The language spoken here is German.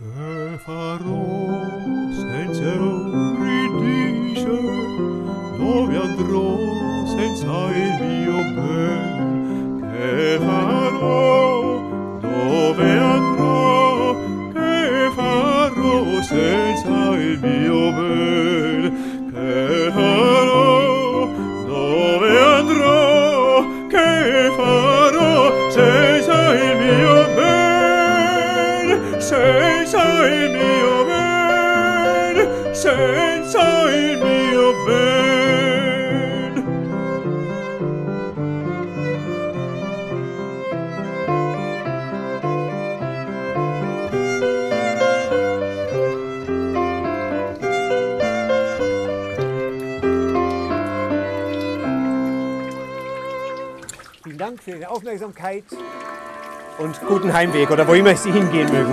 E farò senza ridice dove andrò senza Senza il mio ben? Senza il mio? Vielen Dank für Ihre Aufmerksamkeit und guten Heimweg oder wo immer Sie hingehen mögen.